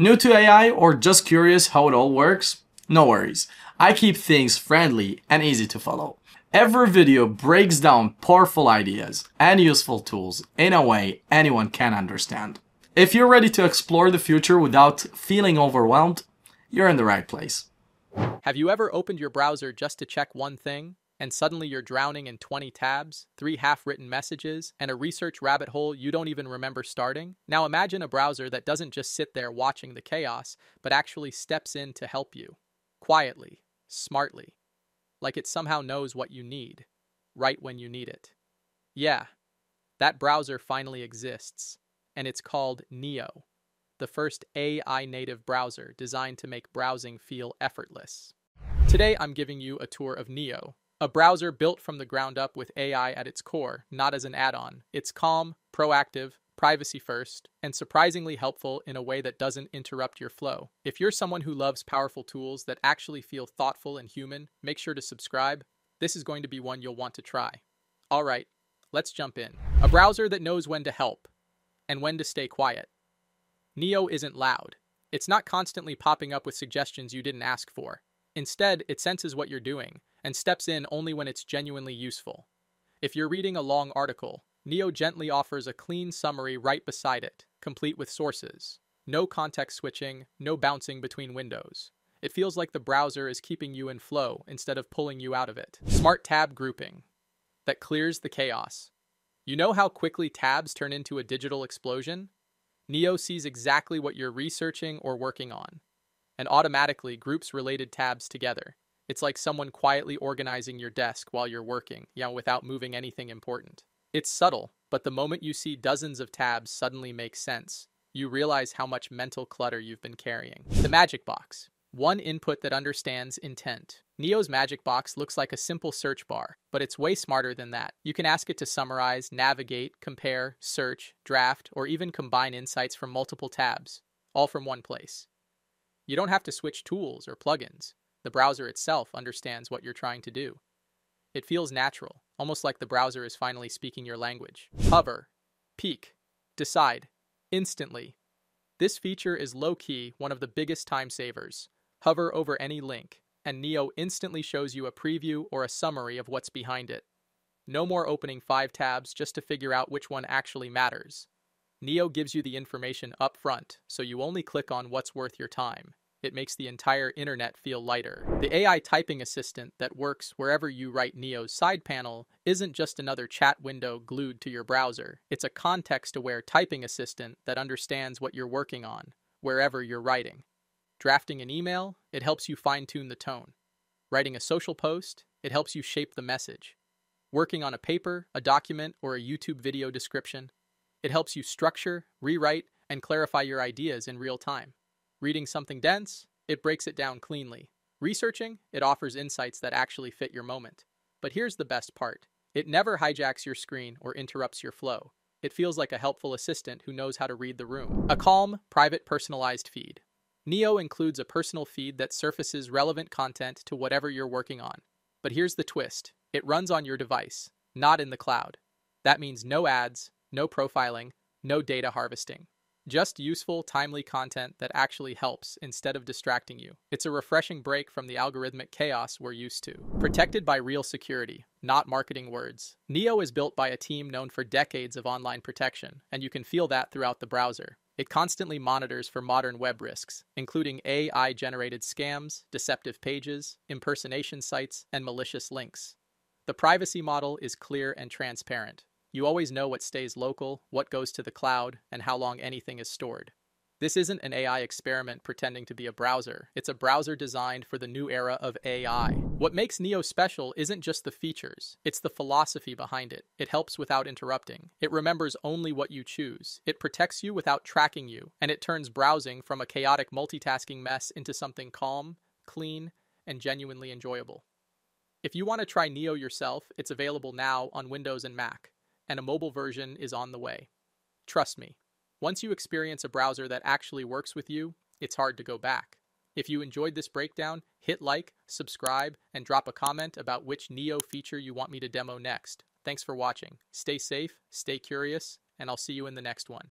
New to AI or just curious how it all works? No worries. I keep things friendly and easy to follow. Every video breaks down powerful ideas and useful tools in a way anyone can understand. If you're ready to explore the future without feeling overwhelmed, you're in the right place. Have you ever opened your browser just to check one thing, and suddenly you're drowning in 20 tabs, three half written messages, and a research rabbit hole you don't even remember starting? Now imagine a browser that doesn't just sit there watching the chaos, but actually steps in to help you. Quietly, smartly, like it somehow knows what you need, right when you need it. Yeah, that browser finally exists, and it's called Neo the first AI native browser designed to make browsing feel effortless. Today, I'm giving you a tour of Neo, a browser built from the ground up with AI at its core, not as an add on. It's calm, proactive, privacy first, and surprisingly helpful in a way that doesn't interrupt your flow. If you're someone who loves powerful tools that actually feel thoughtful and human, make sure to subscribe. This is going to be one you'll want to try. All right, let's jump in. A browser that knows when to help and when to stay quiet. Neo isn't loud. It's not constantly popping up with suggestions you didn't ask for. Instead, it senses what you're doing and steps in only when it's genuinely useful. If you're reading a long article, Neo gently offers a clean summary right beside it, complete with sources. No context switching, no bouncing between windows. It feels like the browser is keeping you in flow instead of pulling you out of it. Smart tab grouping that clears the chaos. You know how quickly tabs turn into a digital explosion? Neo sees exactly what you're researching or working on, and automatically groups related tabs together. It's like someone quietly organizing your desk while you're working, you know, without moving anything important. It's subtle, but the moment you see dozens of tabs suddenly make sense. You realize how much mental clutter you've been carrying. The Magic Box. One input that understands intent. Neo's Magic Box looks like a simple search bar, but it's way smarter than that. You can ask it to summarize, navigate, compare, search, draft, or even combine insights from multiple tabs, all from one place. You don't have to switch tools or plugins. The browser itself understands what you're trying to do. It feels natural, almost like the browser is finally speaking your language. Hover, peek, decide, instantly. This feature is low key one of the biggest time savers. Hover over any link, and Neo instantly shows you a preview or a summary of what's behind it. No more opening five tabs just to figure out which one actually matters. Neo gives you the information up front, so you only click on what's worth your time. It makes the entire internet feel lighter. The AI typing assistant that works wherever you write Neo's side panel isn't just another chat window glued to your browser. It's a context aware typing assistant that understands what you're working on, wherever you're writing. Drafting an email, it helps you fine tune the tone. Writing a social post, it helps you shape the message. Working on a paper, a document, or a YouTube video description, it helps you structure, rewrite, and clarify your ideas in real time. Reading something dense, it breaks it down cleanly. Researching, it offers insights that actually fit your moment. But here's the best part it never hijacks your screen or interrupts your flow. It feels like a helpful assistant who knows how to read the room. A calm, private, personalized feed. Neo includes a personal feed that surfaces relevant content to whatever you're working on. But here's the twist it runs on your device, not in the cloud. That means no ads, no profiling, no data harvesting. Just useful, timely content that actually helps instead of distracting you. It's a refreshing break from the algorithmic chaos we're used to. Protected by real security, not marketing words. Neo is built by a team known for decades of online protection, and you can feel that throughout the browser. It constantly monitors for modern web risks, including AI generated scams, deceptive pages, impersonation sites, and malicious links. The privacy model is clear and transparent. You always know what stays local, what goes to the cloud, and how long anything is stored. This isn't an AI experiment pretending to be a browser. It's a browser designed for the new era of AI. What makes Neo special isn't just the features, it's the philosophy behind it. It helps without interrupting. It remembers only what you choose. It protects you without tracking you, and it turns browsing from a chaotic multitasking mess into something calm, clean, and genuinely enjoyable. If you want to try Neo yourself, it's available now on Windows and Mac, and a mobile version is on the way. Trust me, once you experience a browser that actually works with you, it's hard to go back. If you enjoyed this breakdown, hit like, subscribe, and drop a comment about which Neo feature you want me to demo next. Thanks for watching. Stay safe, stay curious, and I'll see you in the next one.